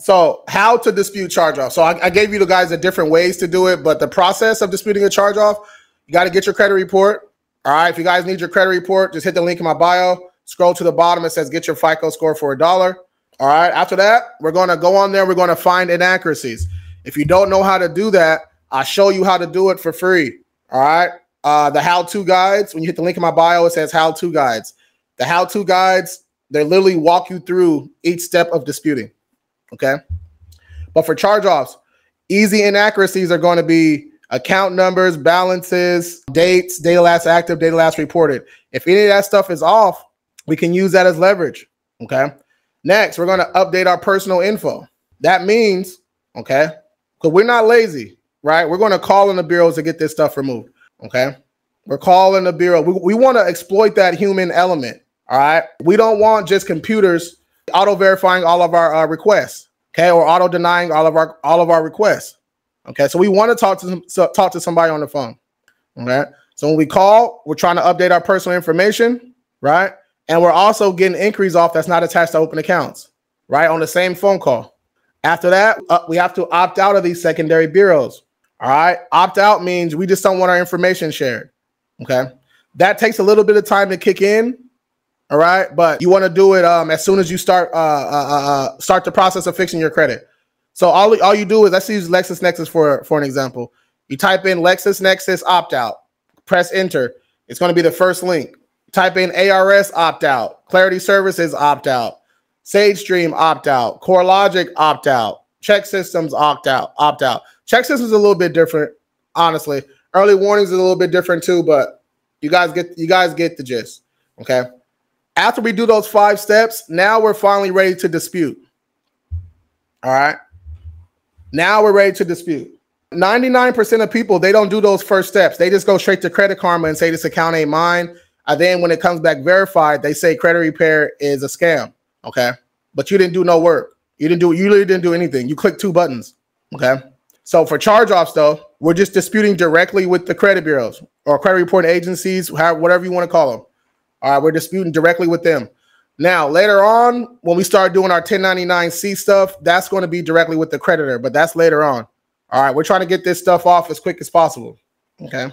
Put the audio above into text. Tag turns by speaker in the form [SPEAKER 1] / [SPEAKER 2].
[SPEAKER 1] So, how to dispute charge off? So, I, I, gave you the guys the different ways to do it, but the process of disputing a charge off, you got to get your credit report. All right. If you guys need your credit report, just hit the link in my bio. Scroll to the bottom. It says get your FICO score for a dollar. All right. After that, we're going to go on there. We're going to find inaccuracies. If you don't know how to do that, I'll show you how to do it for free. All right. Uh, the how to guides, when you hit the link in my bio, it says how to guides. The how to guides, they literally walk you through each step of disputing. Okay. But for charge offs, easy inaccuracies are going to be account numbers, balances, dates, data last active, data last reported. If any of that stuff is off, we can use that as leverage. Okay. Next, we're going to update our personal info. That means, okay, because we're not lazy, right? We're going to call in the bureaus to get this stuff removed. Okay. We're calling the bureau. We, we want to exploit that human element. All right. We don't want just computers auto verifying all of our uh, requests, okay, or auto denying all of our all of our requests. Okay, so we want to talk to some, so, talk to somebody on the phone. Okay, so when we call, we're trying to update our personal information, right? And we're also getting inquiries off that's not attached to open accounts, right? On the same phone call. After that, uh, we have to opt out of these secondary bureaus. All right, opt out means we just don't want our information shared. Okay, that takes a little bit of time to kick in all right, but you want to do it um, as soon as you start uh, uh, uh, uh, start the process of fixing your credit. So all all you do is let's use LexisNexis for for an example. You type in LexisNexis opt out, press enter. It's going to be the first link. Type in ARS opt out, Clarity Services opt out, SageStream opt out, CoreLogic opt out, ChexSystems opt out, opt out. ChexSystems is a little bit different, honestly. Early warnings is a little bit different too, but you guys get you guys get the gist. Okay. After we do those five steps, now we're finally ready to dispute. All right. Now we're ready to dispute. 99% of people, they don't do those first steps. They just go straight to Credit Karma and say this account ain't mine. And then when it comes back verified, they say credit repair is a scam. Okay. But you didn't do no work. You didn't do you really didn't do anything. You clicked two buttons. Okay. So for charge offs, though, we're just disputing directly with the credit bureaus or credit reporting agencies, whatever you want to call them. All right, we're disputing directly with them. Now, later on, when we start doing our 1099C stuff, that's going to be directly with the creditor, but that's later on. All right, we're trying to get this stuff off as quick as possible. Okay.